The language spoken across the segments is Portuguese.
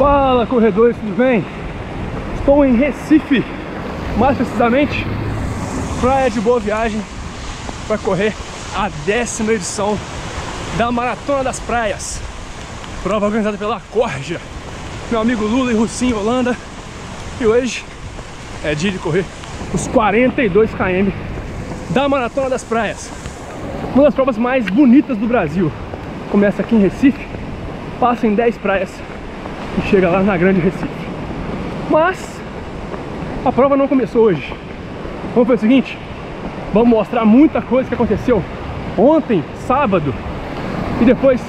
Fala corredores, tudo bem? Estou em Recife, mais precisamente Praia de Boa Viagem para correr a décima edição da Maratona das Praias. Prova organizada pela Corja meu amigo Lula e Russinho Holanda. E hoje é dia de correr os 42 km da Maratona das Praias. Uma das provas mais bonitas do Brasil. Começa aqui em Recife passa em 10 praias chega lá na Grande Recife. Mas a prova não começou hoje. Vamos fazer o seguinte? Vamos mostrar muita coisa que aconteceu ontem, sábado e depois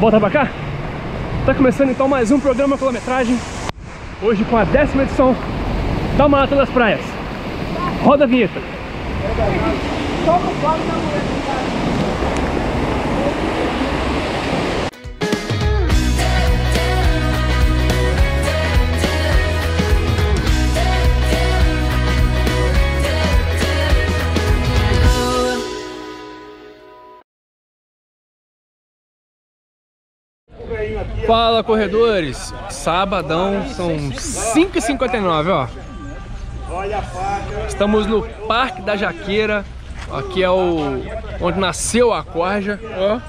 volta pra cá? Tá começando então mais um programa quilometragem Hoje com a décima edição da Maratona das Praias. Roda a vinheta Fala corredores, sabadão, são 5h59, ó. Estamos no Parque da Jaqueira. Aqui é o onde nasceu a corja ó.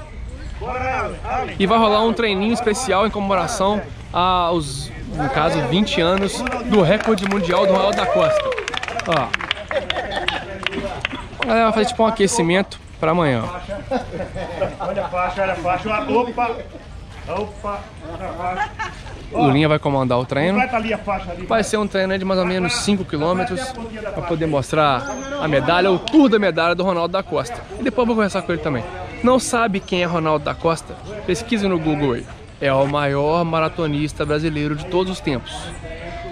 E vai rolar um treininho especial em comemoração aos, no caso, 20 anos do recorde mundial do Ronaldo da Costa. Ó. A galera vai fazer tipo um aquecimento para amanhã Olha a faixa, olha a faixa, opa Opa, o Linha vai comandar o treino. Vai ser um treino de mais ou menos 5 km para poder mostrar a medalha, o tour da medalha do Ronaldo da Costa. E depois vou conversar com ele também. Não sabe quem é Ronaldo da Costa? Pesquise no Google aí. É o maior maratonista brasileiro de todos os tempos.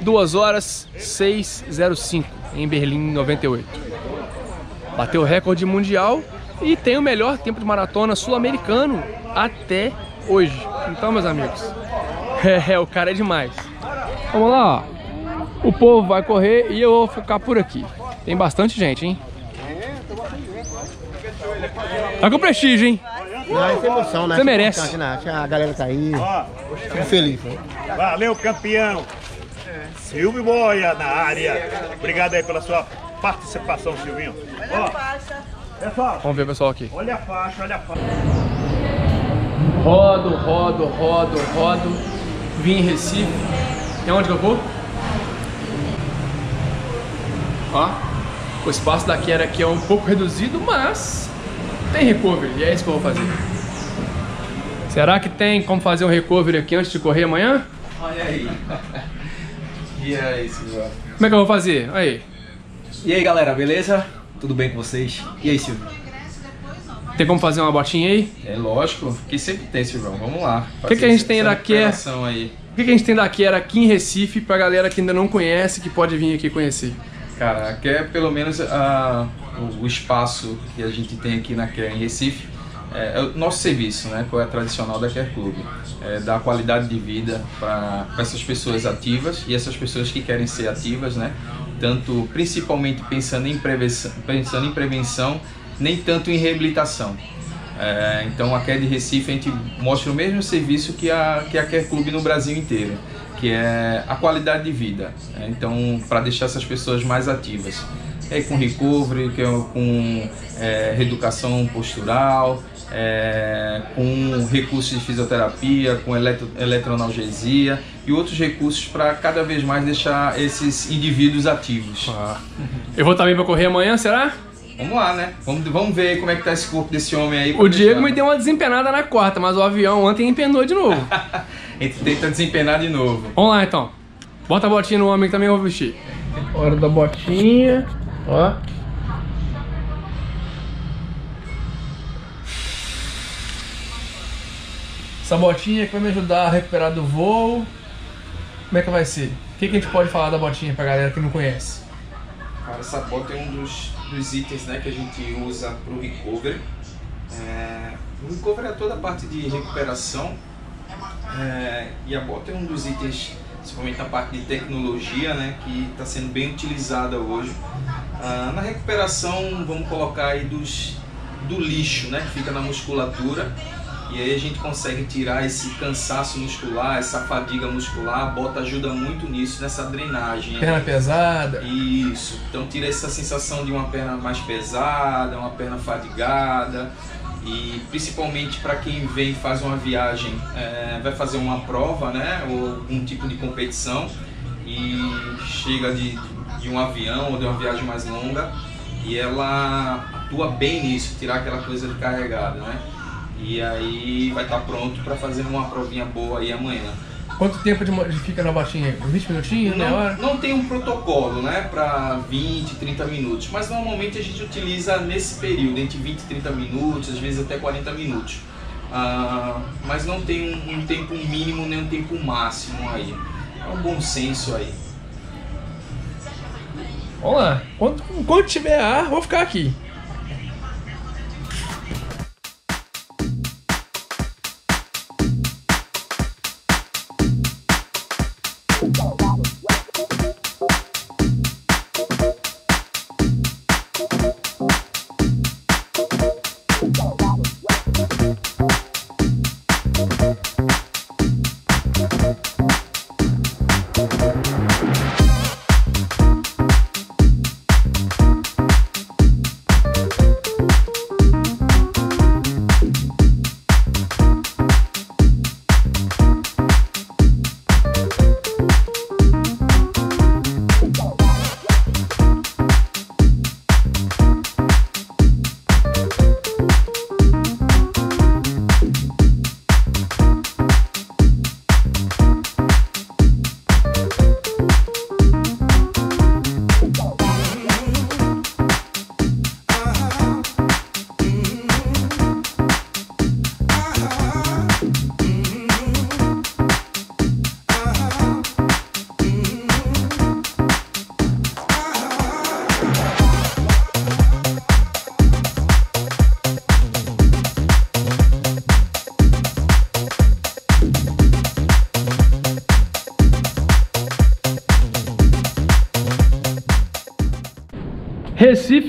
2 horas 6:05 em Berlim 98. Bateu o recorde mundial e tem o melhor tempo de maratona sul-americano até hoje. Então, meus amigos, é, o cara é demais. Vamos lá, ó. O povo vai correr e eu vou ficar por aqui. Tem bastante gente, hein? Tá com prestígio, hein? Não, é emoção, né? Você merece. Né? A galera tá aí. Fico feliz. Né? Valeu, campeão. Silvio Boia na área. Obrigado aí pela sua participação, Silvinho. Ó, pessoal. Vamos ver o pessoal aqui. Olha a faixa, olha a faixa. Rodo, rodo, rodo, rodo. Vim em Recife. E onde que eu vou? Ó, o espaço da queda aqui é um pouco reduzido, mas tem recovery e é isso que eu vou fazer. Será que tem como fazer um recovery aqui antes de correr amanhã? Olha aí. e aí, Silvio? Como é que eu vou fazer? Aí. E aí, galera, beleza? Tudo bem com vocês? E aí, Silvio? Tem como fazer uma botinha aí? É lógico, que sempre tem, Silvão. Vamos lá. O que, que a gente tem daqui? Aí. O que, que a gente tem daqui era aqui em Recife pra galera que ainda não conhece, que pode vir aqui conhecer? Cara, aqui é pelo menos uh, o, o, espaço que a gente tem aqui na Care em Recife. É, é, o nosso serviço, né, que é tradicional da Care Club, é dar qualidade de vida para essas pessoas ativas e essas pessoas que querem ser ativas, né, tanto principalmente pensando em prevenção, pensando em prevenção nem tanto em reabilitação. É, então a Care de Recife a gente mostra o mesmo serviço que a, que a Care Club no Brasil inteiro, que é a qualidade de vida. É, então, para deixar essas pessoas mais ativas. É com recovery, que é com é, reeducação postural, é, com recursos de fisioterapia, com eletro, eletroanalgesia e outros recursos para cada vez mais deixar esses indivíduos ativos. Ah. Eu vou também para correr amanhã, será? Vamos lá, né? Vamos, vamos ver como é que tá esse corpo desse homem aí. O Diego me deu uma desempenada na quarta, mas o avião ontem empenou de novo. A gente tenta desempenar de novo. Vamos lá então. Bota a botinha no homem que também eu vou vestir. Hora da botinha. Ó. Essa botinha que vai me ajudar a recuperar do voo. Como é que vai ser? O que, que a gente pode falar da botinha pra galera que não conhece? Cara, essa bota é um dos dos itens né, que a gente usa para o recovery. É, o recovery é toda a parte de recuperação é, e a bota é um dos itens, principalmente na parte de tecnologia, né, que está sendo bem utilizada hoje. Ah, na recuperação, vamos colocar aí dos, do lixo né, que fica na musculatura E aí a gente consegue tirar esse cansaço muscular, essa fadiga muscular, a bota ajuda muito nisso, nessa drenagem. Perna pesada. Isso. Então tira essa sensação de uma perna mais pesada, uma perna fadigada. E principalmente para quem vem e faz uma viagem, é, vai fazer uma prova, né? Ou algum tipo de competição e chega de, de um avião ou de uma viagem mais longa e ela atua bem nisso, tirar aquela coisa de carregada, né? E aí vai estar pronto para fazer uma provinha boa aí amanhã. Quanto tempo de, fica na baixinha? 20 minutinhos, hora? Não, não tem um protocolo, né, para 20, 30 minutos, mas normalmente a gente utiliza nesse período, entre 20 e 30 minutos, às vezes até 40 minutos. Ah, mas não tem um, um tempo mínimo nem um tempo máximo aí. É um bom senso aí. Vamos lá. Quando, quando tiver ar, vou ficar aqui.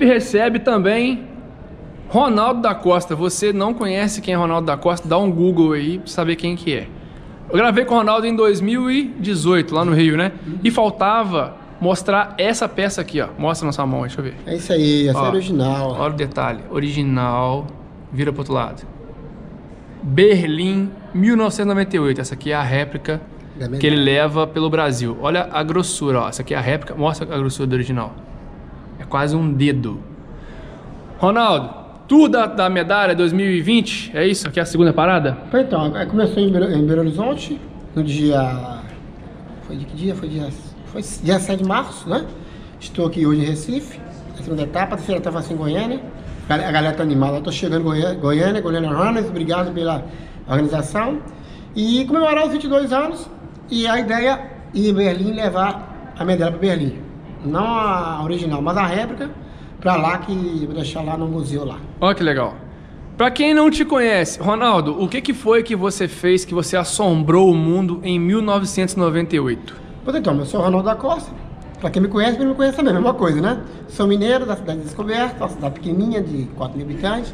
Recife recebe também Ronaldo da Costa. Você não conhece quem é Ronaldo da Costa? Dá um Google aí pra saber quem que é. Eu gravei com o Ronaldo em 2018, lá no Rio, né? E faltava mostrar essa peça aqui, ó. Mostra na sua mão, deixa eu ver. É isso aí, essa Ó, é original. Olha o detalhe. Original. Vira pro outro lado. Berlim, 1998. Essa aqui é a réplica que ele leva pelo Brasil. Olha a grossura, ó. Essa aqui é a réplica. Mostra a grossura do original. É quase um dedo. Ronaldo, tu da, da medalha 2020, é isso? Aqui é a segunda parada? Então, aí começou em Belo, em Belo Horizonte, no dia. Foi de que dia? Foi dia. Foi dia 7 de março, né? Estou aqui hoje em Recife, a segunda etapa, a terceira etapa ser em Goiânia. A gal- a galera tá animada, tô chegando em Goiânia, Goiânia, Goiânia Runners, obrigado pela organização. E comemorar os 22 anos e a ideia é ir em Berlim levar a medalha para Berlim. Não a original, mas a réplica para lá que eu vou deixar lá no museu lá. Olha que legal. Pra quem não te conhece, Ronaldo, o que, que foi que você fez que você assombrou o mundo em 1998? Pois então, eu sou o Ronaldo da Costa. Pra quem me conhece, quem me conhece também, a mesma coisa, né? Sou mineiro da cidade de Descoberta, uma cidade pequenininha de 4 mil habitantes.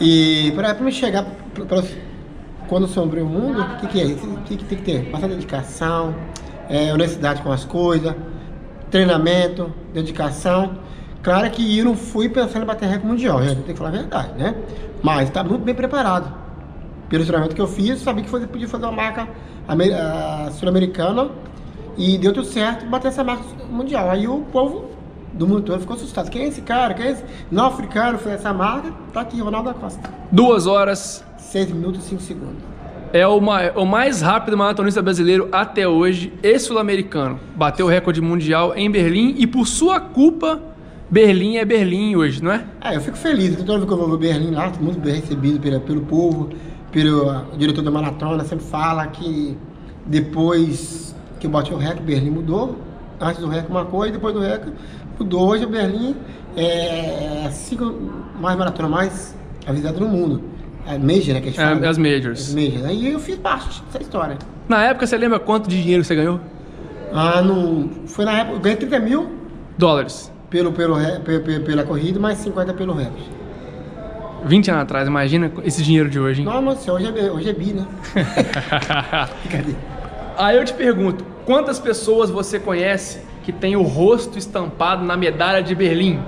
E para me chegar, pra, pra- quando sombrei o mundo, o que, que é? O que, que tem que ter? Bastante dedicação, é, honestidade com as coisas, treinamento, dedicação. Claro que eu não fui pensando em bater recorde mundial, gente, tem que falar a verdade, né? Mas está muito bem preparado pelo treinamento que eu fiz, sabia que você podia fazer uma marca ah, sul-americana e deu tudo certo bater essa marca mundial. Aí o povo do mundo todo ficou assustado. Quem é esse cara? Quem é esse? Não africano fez essa marca? Tá aqui, Ronaldo da Costa. Duas horas 6 minutos e 5 segundos. É o, ma- o mais rápido maratonista brasileiro até hoje e sul-americano. Bateu o recorde mundial em Berlim e por sua culpa, Berlim é Berlim hoje, não é? É, eu fico feliz. Toda vez que eu vou Berlim lá, muito bem recebido pela, pelo povo, pelo diretor da maratona, sempre fala que depois que eu bati o recorde, Berlim mudou. Antes do recorde uma coisa, depois do recorde mudou. Hoje Berlim é a cinco mais maratona mais avisada no mundo. É Major, né, que a gente É, fala. as majors. As Major. né? E eu fiz parte dessa história. Na época, você lembra quanto de dinheiro você ganhou? Ah, não, foi na época, eu ganhei 30 mil Dólares. pelo, pelo, re- pe- pe- pela corrida, mais 50 pelo recorde. 20 anos atrás, imagina esse dinheiro de hoje, hein? Não, mas hoje é, hoje é bi, né? Cadê? Aí eu te pergunto, quantas pessoas você conhece que tem o rosto estampado na medalha de Berlim?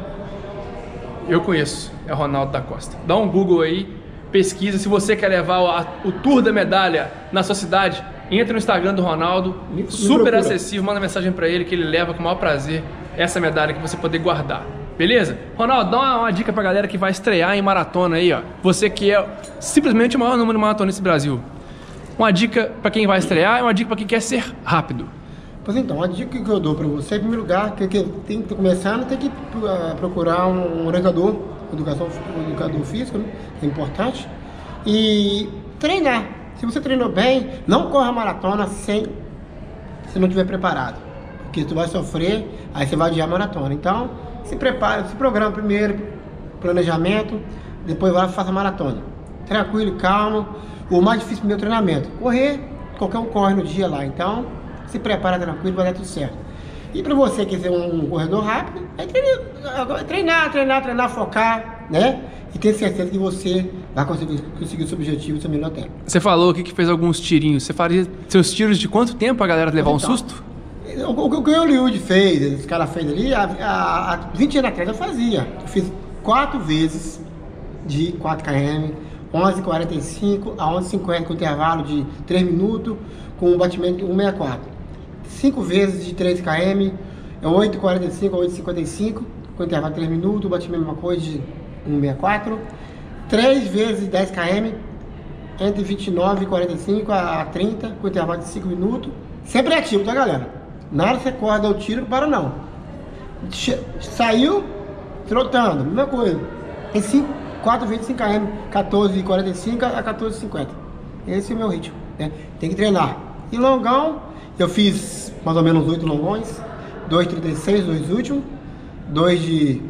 Eu conheço, é Ronaldo da Costa. Dá um Google aí, pesquisa. Se você quer levar o, o tour da medalha na sua cidade, entra no Instagram do Ronaldo, Me- me super procura. acessível, manda mensagem pra ele que ele leva com o maior prazer essa medalha que você poder guardar. Beleza? Ronaldo, dá uma, uma dica pra galera que vai estrear em maratona aí, ó. Você que é simplesmente o maior número de maratonistas do Brasil. Uma dica pra quem vai estrear e uma dica pra quem quer ser rápido. Pois então, a dica que eu dou para você, em primeiro lugar, que, que tem que começando, tem que ah, procurar um orientador, educação, educador físico, né, é importante, e treinar. Se você treinou bem, não corra maratona sem se não estiver preparado, porque tu vai sofrer, aí você vai adiar a maratona. Então, se prepara, se programa primeiro, planejamento, depois vai e faça a maratona. Tranquilo, calmo. O mais difícil é o meu treinamento. Correr, qualquer um corre no dia lá. Então, se prepara tranquilo, vai dar tudo certo. E para você que ser um corredor rápido, é treinar, treinar, treinar, treinar, focar, né? E ter certeza que você vai conseguir, conseguir o seu objetivo, o seu melhor tempo. Você falou aqui que fez alguns tirinhos. Você faria seus tiros de quanto tempo a galera levar um Então, susto? O, que o Hollywood fez, os caras fez ali, há 20 anos atrás eu fazia. Eu fiz quatro vezes de 4 km, 11h45 a 11h50 com intervalo de 3 minutos, com um batimento de 1,64. Cinco vezes de 3 km, é 8h45 a 8h55, com intervalo de 3 minutos, batimento uma coisa de 1,64. Três vezes de 10 km, entre 29 e 45 a 30, com intervalo de 5 minutos. Sempre ativo, tá, galera? Nada você corre, dá o tiro, para não. Che- Saiu, trotando, mesma coisa. Em 5, 4 vezes 5 km, 14 e 45 a 14 e 50. Esse é o meu ritmo, né? Tem que treinar. E longão, eu fiz mais ou menos 8 longões, 2,36, dois últimos, 2 de,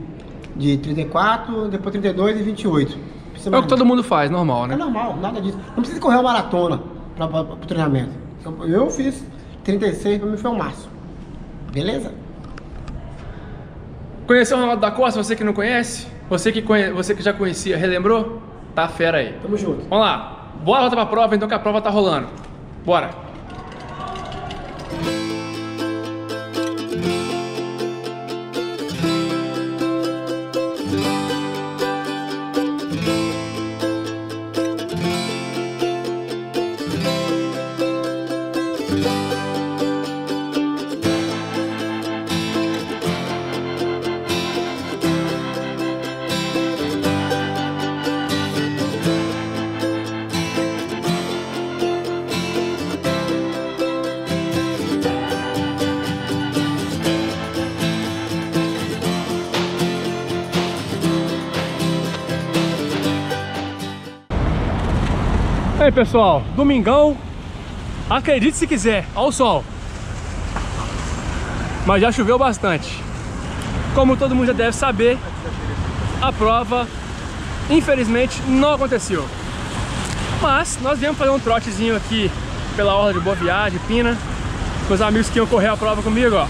de 34, depois 32 e 28. Precisa É o que todo mundo faz, normal, é né? normal, nada disso. Não precisa correr uma maratona para o treinamento. Eu, eu fiz 36, para mim foi o máximo. Beleza? Conheceu o Ronaldo da Costa? Você que não conhece? Você que, conhe... você que já conhecia, relembrou? Tá fera aí. Tamo junto. Vamos lá. Bora voltar pra prova, então que a prova tá rolando. Bora. Pessoal, domingão. Acredite se quiser, ao sol. Mas já choveu bastante. Como todo mundo já deve saber, a prova, infelizmente, não aconteceu. Mas nós viemos fazer um trotezinho aqui pela Orla de Boa Viagem, Pina. Os amigos que iam correr a prova comigo, ó.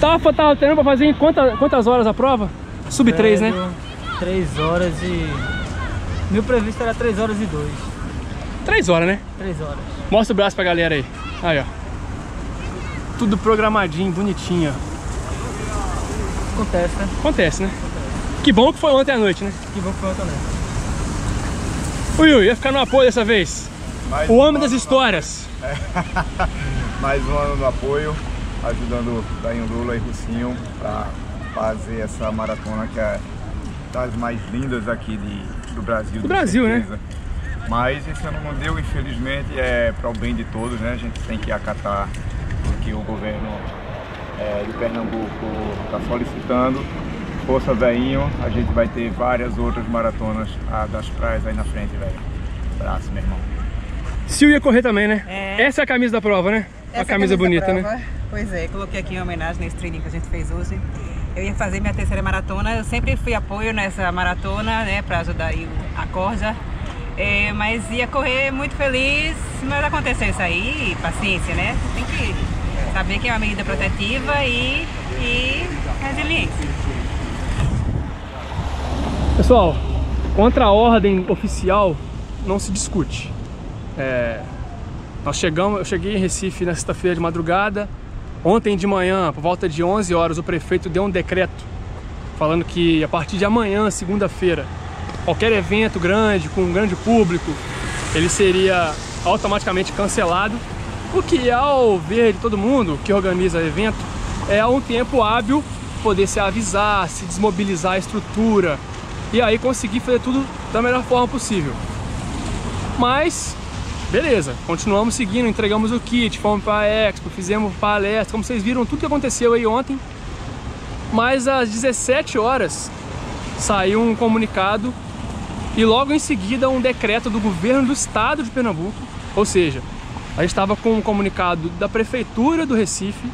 Tava, tava treinando pra fazer em quanta- quantas horas a prova? Sub 3, né? 3 horas e. Meu previsto era 3 horas e 2. 3 horas, né? 3 horas. Mostra o braço pra galera aí. Aí, ó. Tudo programadinho, bonitinho. ó. Acontece, né? Acontece, né? Que bom que foi ontem à noite, né? Que bom que foi ontem, né? O Will, ia ficar no apoio dessa vez. Mais O homem ano das histórias. Mais um ano no apoio, ajudando Dainho Lula e Rucinho para fazer essa maratona que é das mais lindas aqui de, do Brasil. Do Brasil, né? Mas esse ano não deu, infelizmente, é para o bem de todos, né? A gente tem que acatar o que o governo é, de Pernambuco está solicitando. Força, veinho, a gente vai ter várias outras maratonas ah, das praias aí na frente, velho. Abraço, meu irmão. Sil ia correr também, né? É. Essa é a camisa da prova, né? Essa a camisa bonita, da né? Pois é, coloquei aqui em homenagem nesse treininho que a gente fez hoje. Eu ia fazer minha terceira maratona, eu sempre fui apoio nessa maratona, né, para ajudar aí a corja. É, mas ia correr muito feliz, mas aconteceu isso aí, paciência, né? Tem que saber que é uma medida protetiva e, e resiliência. Pessoal, contra a ordem oficial não se discute. É, nós chegamos, eu cheguei em Recife na sexta-feira de madrugada. Ontem de manhã, por volta de 11 horas, o prefeito deu um decreto falando que a partir de amanhã, segunda-feira, qualquer evento grande, com um grande público, ele seria automaticamente cancelado, o que ao ver de todo mundo que organiza evento, é um tempo hábil poder se avisar, se desmobilizar a estrutura e aí conseguir fazer tudo da melhor forma possível. Mas, beleza, continuamos seguindo, entregamos o kit, fomos para a Expo, fizemos palestra, como vocês viram tudo que aconteceu aí ontem. Mas às 17 horas saiu um comunicado e logo em seguida um decreto do governo do estado de Pernambuco, ou seja, a gente estava com um comunicado da prefeitura do Recife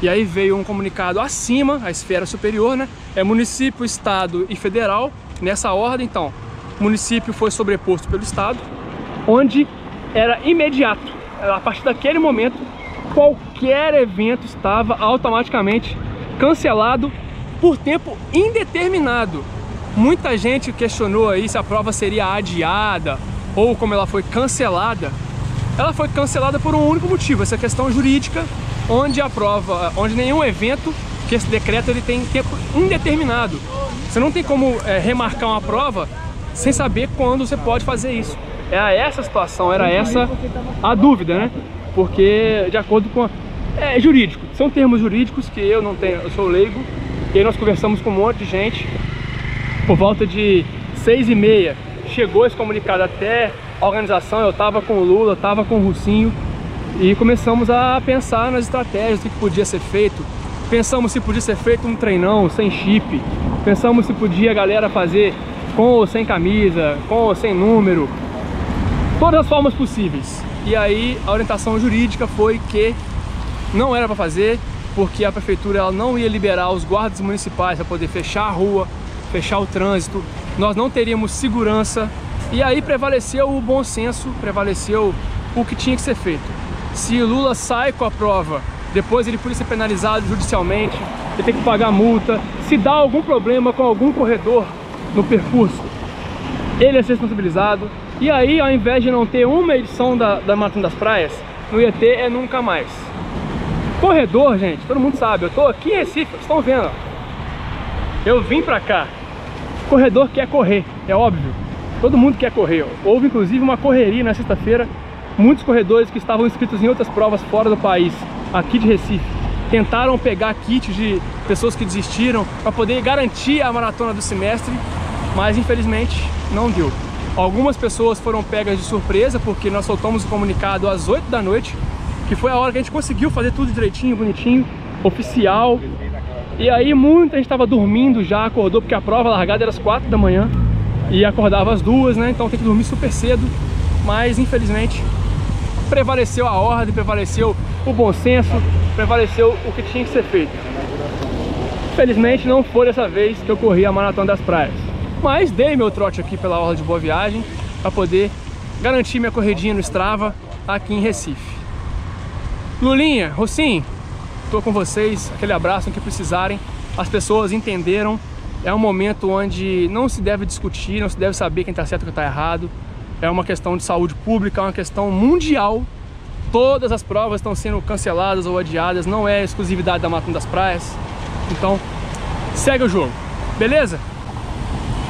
e aí veio um comunicado acima, a esfera superior, né? É município, estado e federal, nessa ordem, então. Município foi sobreposto pelo estado, onde era imediato. A partir daquele momento, qualquer evento estava automaticamente cancelado por tempo indeterminado. Muita gente questionou aí se a prova seria adiada ou como ela foi cancelada. Ela foi cancelada por um único motivo, essa questão jurídica, onde a prova, onde nenhum evento, que esse decreto ele tem tempo indeterminado. Você não tem como é, remarcar uma prova sem saber quando você pode fazer isso. Era essa situação, era essa a dúvida, né? Porque de acordo com... A, é jurídico, são termos jurídicos que eu não tenho, eu sou leigo, e aí nós conversamos com um monte de gente, por volta de seis e meia, chegou esse comunicado até a organização, eu estava com o Lula, estava com o Russinho, e começamos a pensar nas estratégias, que podia ser feito. Pensamos se podia ser feito um treinão sem chip, pensamos se podia a galera fazer com ou sem camisa, com ou sem número, todas as formas possíveis. E aí a orientação jurídica foi que não era para fazer, porque a prefeitura ela não ia liberar os guardas municipais para poder fechar a rua, fechar o trânsito, nós não teríamos segurança. E aí prevaleceu o bom senso, prevaleceu o que tinha que ser feito. Se Lula sai com a prova, depois ele podia ser penalizado judicialmente, ele tem que pagar multa. Se dá algum problema com algum corredor no percurso, ele é responsabilizado. E aí, ao invés de não ter uma edição da, da Maratona das Praias, não ia ter é nunca mais. Corredor, gente, todo mundo sabe, eu tô aqui em Recife, vocês estão vendo. Eu vim pra cá. Corredor quer correr, é óbvio. Todo mundo quer correr. Houve inclusive uma correria na sexta-feira. Muitos corredores que estavam inscritos em outras provas fora do país, aqui de Recife, tentaram pegar kits de pessoas que desistiram para poder garantir a maratona do semestre, mas infelizmente não deu. Algumas pessoas foram pegas de surpresa porque nós soltamos o comunicado às 8 da noite que foi a hora que a gente conseguiu fazer tudo direitinho, bonitinho, oficial. E aí muita gente estava dormindo já, acordou porque a prova largada era às 4 da manhã e acordava às duas, né? Então tem que dormir super cedo, mas infelizmente prevaleceu a ordem, prevaleceu o bom senso, prevaleceu o que tinha que ser feito. Infelizmente não foi dessa vez que eu corri a Maratona das Praias, mas dei meu trote aqui pela Orla de Boa Viagem para poder garantir minha corridinha no Strava aqui em Recife. Lulinha, Rocinho, tô com vocês, aquele abraço que precisarem. As pessoas entenderam, é um momento onde não se deve discutir, não se deve saber quem está certo e quem está errado. É uma questão de saúde pública, é uma questão mundial. Todas as provas estão sendo canceladas ou adiadas, não é exclusividade da Matunda das Praias. Então, segue o jogo, beleza?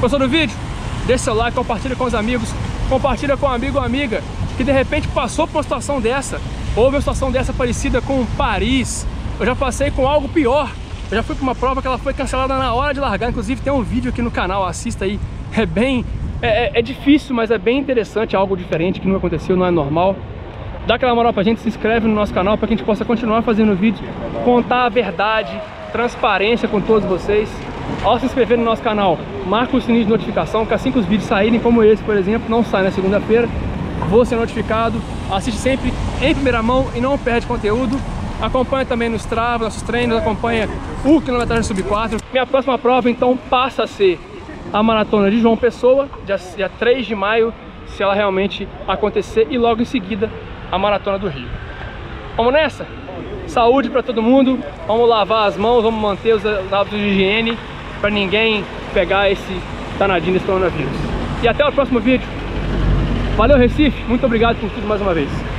Gostou do vídeo? Deixa seu like, compartilha com os amigos, compartilha com um amigo ou amiga que de repente passou por uma situação dessa Houve uma situação dessa parecida com Paris. Eu já passei com algo pior. Eu já fui para uma prova que ela foi cancelada na hora de largar. Inclusive tem um vídeo aqui no canal, assista aí. É bem... É, é, é difícil, mas é bem interessante, algo diferente que não aconteceu, não é normal. Dá aquela moral pra gente, se inscreve no nosso canal para que a gente possa continuar fazendo vídeo, contar a verdade, transparência com todos vocês. Ao se inscrever no nosso canal, marca o sininho de notificação, que assim que os vídeos saírem, como esse, por exemplo, não sai na segunda-feira, vou ser notificado, assiste sempre em primeira mão e não perde conteúdo. Acompanha também nos Strava, nossos treinos, acompanha o quilometragem sub 4. Minha próxima prova então passa a ser a maratona de João Pessoa, dia, dia 3 de maio, se ela realmente acontecer, e logo em seguida a maratona do Rio. Vamos nessa? Saúde para todo mundo, vamos lavar as mãos, vamos manter os hábitos de higiene para ninguém pegar esse danadinho desse coronavírus. e até o próximo vídeo. Valeu Recife, muito obrigado por tudo mais uma vez.